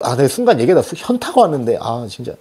아, 내 순간 얘기하다 현타가 왔는데, 아, 진짜.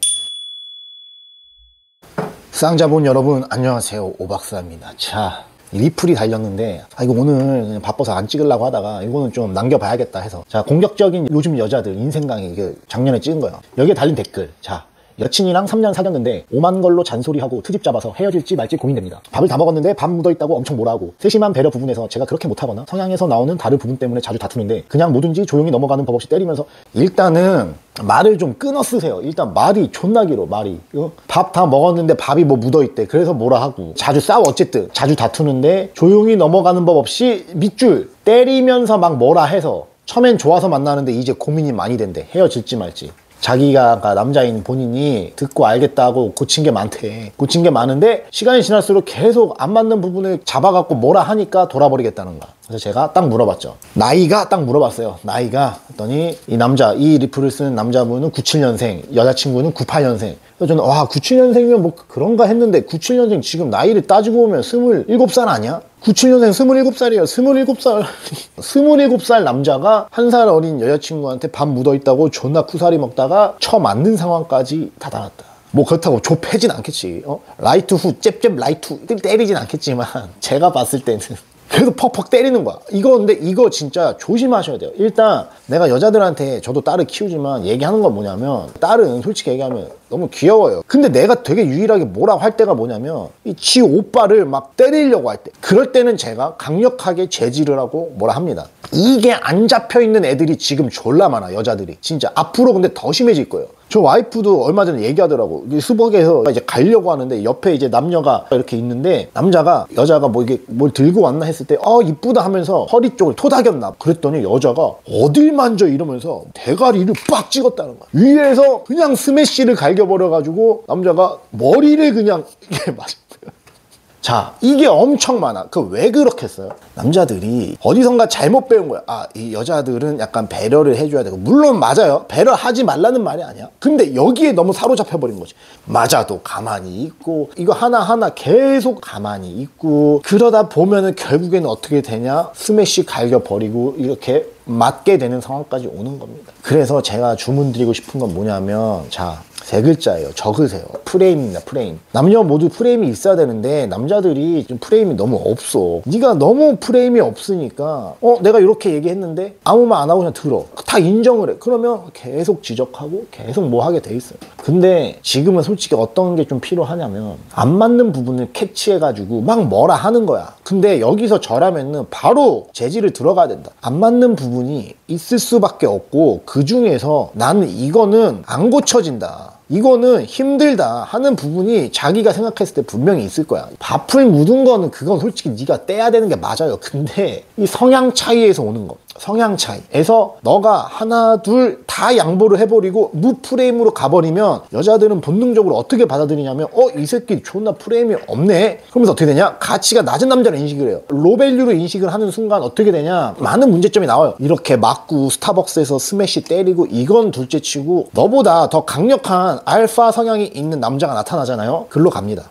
쌍자본 여러분, 안녕하세요. 오박사입니다. 자, 리플이 달렸는데, 아, 이거 오늘 그냥 바빠서 안 찍으려고 하다가, 이거는 좀 남겨봐야겠다 해서. 자, 공격적인 요즘 여자들 인생 강의, 이게 작년에 찍은 거예요. 여기에 달린 댓글. 자, 여친이랑 3년 사귀었는데 오만 걸로 잔소리하고 트집 잡아서 헤어질지 말지 고민됩니다. 밥을 다 먹었는데 밥 묻어있다고 엄청 뭐라고 세심한 배려 부분에서 제가 그렇게 못하거나 성향에서 나오는 다른 부분 때문에 자주 다투는데 그냥 뭐든지 조용히 넘어가는 법 없이 때리면서 일단은 말을 좀 끊어 쓰세요. 일단 말이 존나 길어 말이 어? 밥다 먹었는데 밥이 뭐 묻어있대. 그래서 뭐라 하고 자주 싸워 어쨌든 자주 다투는데 조용히 넘어가는 법 없이 밑줄 때리면서 막 뭐라 해서 처음엔 좋아서 만나는데 이제 고민이 많이 된대. 헤어질지 말지. 자기가 남자인 본인이 듣고 알겠다고 고친 게 많대. 고친 게 많은데 시간이 지날수록 계속 안 맞는 부분을 잡아갖고 뭐라 하니까 돌아버리겠다는 거야. 그래서 제가 딱 물어봤죠. 나이가 딱 물어봤어요. 나이가 했더니 이 남자 이 리플을 쓰는 남자분은 97년생, 여자친구는 98년생. 그래서 저는 와 97년생이면 뭐 그런가 했는데 97년생 지금 나이를 따지고 보면 27살 아니야? 97년생 27살이에요. 27살. 27살 남자가 한 살 어린 여자친구한테 밥 묻어있다고 존나 쿠사리 먹다가 쳐 맞는 상황까지 다다랐다. 뭐 그렇다고 줘패진 않겠지. 어? 라이트 훅, 잽잽 라이트 훅 때리진 않겠지만 제가 봤을 때는 그래도 퍽퍽 때리는 거야. 이거 근데 이거 진짜 조심하셔야 돼요. 일단 내가 여자들한테 저도 딸을 키우지만 얘기하는 건 뭐냐면 딸은 솔직히 얘기하면 너무 귀여워요. 근데 내가 되게 유일하게 뭐라고 할 때가 뭐냐면 이 지 오빠를 막 때리려고 할 때 그럴 때는 제가 강력하게 제지를 하고 뭐라 합니다. 이게 안 잡혀 있는 애들이 지금 졸라 많아 여자들이 진짜 앞으로 근데 더 심해질 거예요. 저 와이프도 얼마 전에 얘기하더라고. 수복에서 이제 가려고 하는데 옆에 이제 남녀가 이렇게 있는데 남자가 여자가 뭐 이게 뭘 들고 왔나 했을 때 어 이쁘다 하면서 허리 쪽을 토닥였나. 그랬더니 여자가 어딜 만져 이러면서 대가리를 빡 찍었다는 거야. 위에서 그냥 스매시를 갈겨버려 가지고 남자가 머리를 그냥 이게 맞. 자, 이게 엄청 많아. 그 왜 그렇게 했어요? 남자들이 어디선가 잘못 배운 거야. 아, 이 여자들은 약간 배려를 해줘야 되고. 물론 맞아요. 배려하지 말라는 말이 아니야. 근데 여기에 너무 사로잡혀 버린 거지. 맞아도 가만히 있고, 이거 하나하나 계속 가만히 있고, 그러다 보면은 결국에는 어떻게 되냐? 스매시 갈겨버리고, 이렇게 맞게 되는 상황까지 오는 겁니다. 그래서 제가 주문 드리고 싶은 건 뭐냐면, 자, 세 글자예요. 적으세요. 프레임입니다. 프레임. 남녀 모두 프레임이 있어야 되는데 남자들이 좀 프레임이 너무 없어. 네가 너무 프레임이 없으니까 어 내가 이렇게 얘기했는데 아무 말 안 하고 그냥 들어. 다 인정을 해. 그러면 계속 지적하고 계속 뭐 하게 돼 있어요. 근데 지금은 솔직히 어떤 게 좀 필요하냐면 안 맞는 부분을 캐치해가지고 막 뭐라 하는 거야. 근데 여기서 저라면은 바로 재질을 들어가야 된다. 안 맞는 부분이 있을 수밖에 없고 그 중에서 나는 이거는 안 고쳐진다. 이거는 힘들다 하는 부분이 자기가 생각했을 때 분명히 있을 거야. 밥풀 묻은 거는 그건 솔직히 네가 떼야 되는 게 맞아요. 근데 이 성향 차이에서 오는 거. 성향 차이에서 너가 하나 둘 다 양보를 해버리고 무프레임으로 가버리면 여자들은 본능적으로 어떻게 받아들이냐면 어 이 새끼 존나 프레임이 없네. 그러면서 어떻게 되냐? 가치가 낮은 남자를 인식을 해요. low value로 인식을 하는 순간 어떻게 되냐? 많은 문제점이 나와요. 이렇게 맞고 스타벅스에서 스매시 때리고 이건 둘째치고 너보다 더 강력한 알파 성향이 있는 남자가 나타나잖아요. 글로 갑니다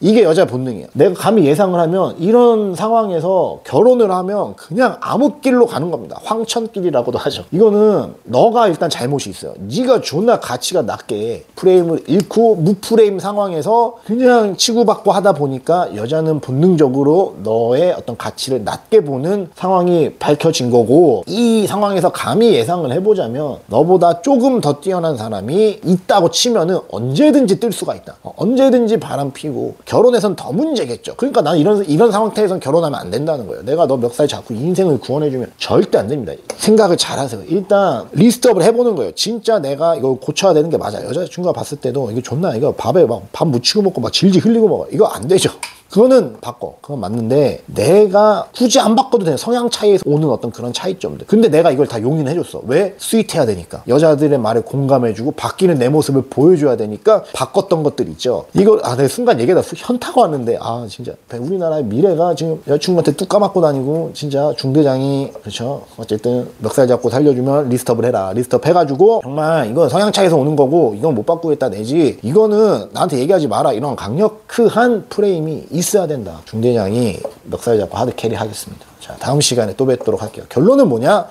이게 여자 본능이에요. 내가 감히 예상을 하면 이런 상황에서 결혼을 하면 그냥 아무 길로 가는 겁니다. 황천길이라고도 하죠. 이거는 너가 일단 잘못이 있어요. 네가 존나 가치가 낮게 프레임을 잃고 무프레임 상황에서 그냥 치고받고 하다 보니까 여자는 본능적으로 너의 어떤 가치를 낮게 보는 상황이 밝혀진 거고 이 상황에서 감히 예상을 해보자면 너보다 조금 더 뛰어난 사람이 있다고 치면은 언제든지 뜰 수가 있다. 어, 언제든지 바람 피고 결혼해선 더 문제겠죠. 그러니까 나는 이런 이런 상태에선 결혼하면 안 된다는 거예요. 내가 너 멱살 잡고 인생을 구원해주면 절대 안 됩니다. 생각을 잘 하세요. 일단 리스트업을 해보는 거예요. 진짜 내가 이걸 고쳐야 되는 게 맞아. 여자친구가 봤을 때도 이게 존나 이거 밥에 막 밥 묻히고 먹고 막 질질 흘리고 먹어. 이거 안 되죠. 그거는 바꿔. 그건 맞는데 내가 굳이 안 바꿔도 돼. 성향 차이에서 오는 어떤 그런 차이점들. 근데 내가 이걸 다 용인해 줬어. 왜? 스윗해야 되니까. 여자들의 말에 공감해주고 바뀌는 내 모습을 보여줘야 되니까 바꿨던 것들 있죠. 이거 아, 내 순간 얘기하다 현타가 왔는데 아 진짜 우리나라의 미래가 지금 여자친구한테 뚝 까맞고 다니고 진짜 중대장이 그렇죠. 어쨌든 멱살 잡고 살려주면 list up을 해라. list up 해가지고 정말 이건 성향 차이에서 오는 거고 이건 못 바꾸겠다 내지 이거는 나한테 얘기하지 마라. 이런 강력한 프레임이 있어야 된다. 중대장이 멱살 잡고 하드 캐리 하겠습니다. 자, 다음 시간에 또 뵙도록 할게요. 결론은 뭐냐?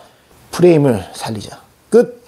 프레임을 살리자. 끝!